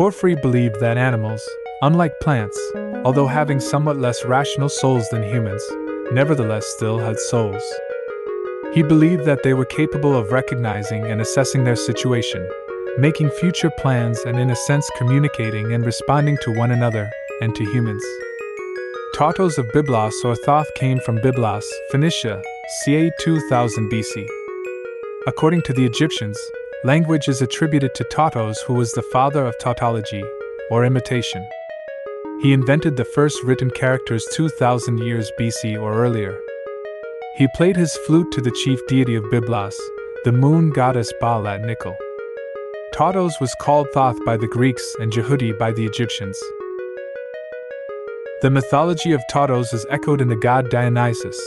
Porphyry believed that animals, unlike plants, although having somewhat less rational souls than humans, nevertheless still had souls. He believed that they were capable of recognizing and assessing their situation, making future plans, and in a sense communicating and responding to one another and to humans. Tatos of Byblos or Thoth came from Byblos, Phoenicia, ca 2000 BC. According to the Egyptians, language is attributed to Tatos, who was the father of tautology, or imitation. He invented the first written characters 2000 years BC or earlier. He played his flute to the chief deity of Byblos, the moon goddess Baal at Nikkel. Was called Thoth by the Greeks and Djehuty by the Egyptians. The mythology of Tatos is echoed in the god Dionysus,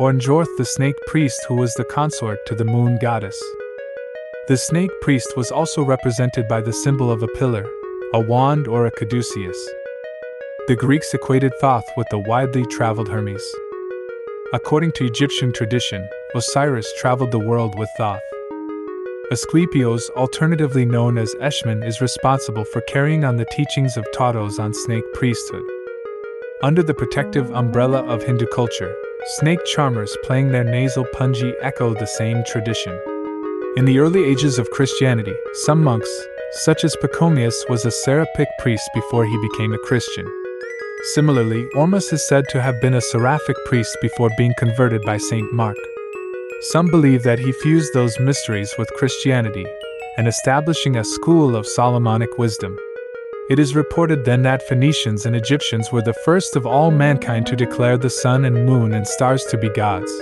or Njorth the snake priest who was the consort to the moon goddess. The snake priest was also represented by the symbol of a pillar, a wand, or a caduceus. The Greeks equated Thoth with the widely traveled Hermes. According to Egyptian tradition, Osiris traveled the world with Thoth. Asclepios, alternatively known as Eshmun, is responsible for carrying on the teachings of Tatos on snake priesthood. Under the protective umbrella of Hindu culture, snake charmers playing their nasal pungi echo the same tradition. In the early ages of Christianity, some monks, such as Pachomius, was a Serapic priest before he became a Christian. Similarly, Ormus is said to have been a Serapic priest before being converted by Saint Mark. Some believe that he fused those mysteries with Christianity and establishing a school of Solomonic wisdom. It is reported then that Phoenicians and Egyptians were the first of all mankind to declare the sun and moon and stars to be gods,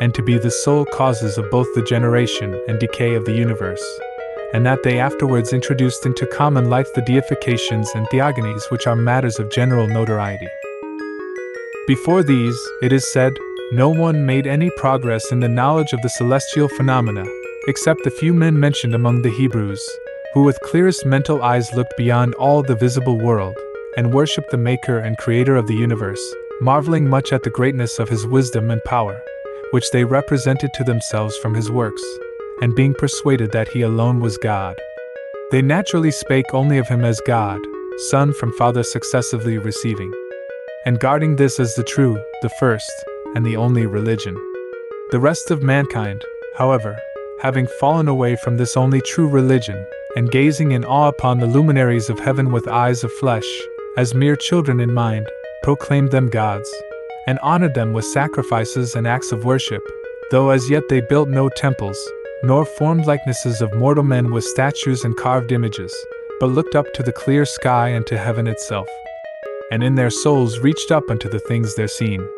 and to be the sole causes of both the generation and decay of the universe, and that they afterwards introduced into common life the deifications and theogonies which are matters of general notoriety. Before these, it is said, no one made any progress in the knowledge of the celestial phenomena, except the few men mentioned among the Hebrews, who with clearest mental eyes looked beyond all the visible world, and worshipped the Maker and Creator of the universe, marveling much at the greatness of His wisdom and power, which they represented to themselves from His works, and being persuaded that He alone was God. They naturally spake only of Him as God, Son from Father successively receiving, and guarding this as the true, the first, and the only religion. The rest of mankind, however, having fallen away from this only true religion, and gazing in awe upon the luminaries of heaven with eyes of flesh, as mere children in mind, proclaimed them gods, and honored them with sacrifices and acts of worship, though as yet they built no temples, nor formed likenesses of mortal men with statues and carved images, but looked up to the clear sky and to heaven itself. And in their souls reached up unto the things they're seen.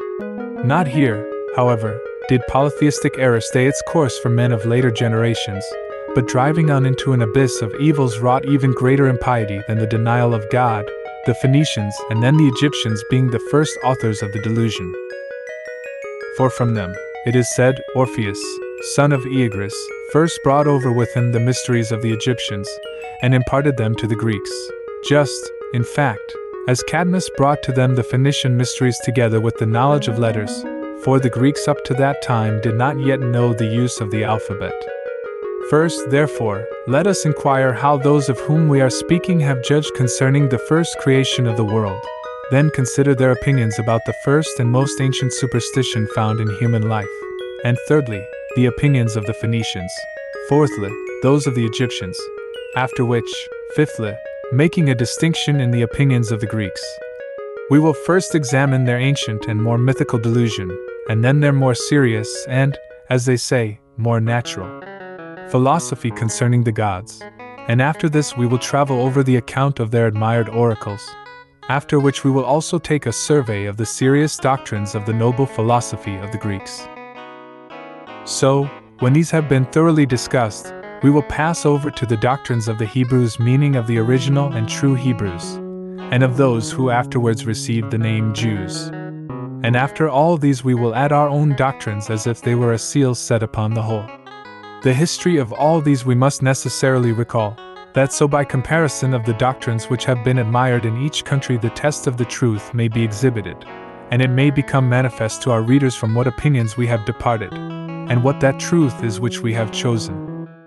Not here, however, did polytheistic error stay its course for men of later generations, but driving on into an abyss of evils wrought even greater impiety than the denial of God, the Phoenicians and then the Egyptians being the first authors of the delusion. For from them, it is said, Orpheus, son of Oeagrus, first brought over with him the mysteries of the Egyptians, and imparted them to the Greeks. Just, in fact, as Cadmus brought to them the Phoenician mysteries together with the knowledge of letters, for the Greeks up to that time did not yet know the use of the alphabet. First, therefore, let us inquire how those of whom we are speaking have judged concerning the first creation of the world. Then consider their opinions about the first and most ancient superstition found in human life. And thirdly, the opinions of the Phoenicians. Fourthly, those of the Egyptians. After which, fifthly, making a distinction in the opinions of the Greeks. We will first examine their ancient and more mythical delusion, and then their more serious and, as they say, more natural philosophy concerning the gods, and after this we will travel over the account of their admired oracles, after which we will also take a survey of the serious doctrines of the noble philosophy of the Greeks. So, when these have been thoroughly discussed, we will pass over to the doctrines of the Hebrews, meaning of the original and true Hebrews, and of those who afterwards received the name Jews. And after all these, we will add our own doctrines as if they were a seal set upon the whole. The history of all these we must necessarily recall, that so by comparison of the doctrines which have been admired in each country the test of the truth may be exhibited, and it may become manifest to our readers from what opinions we have departed, and what that truth is which we have chosen.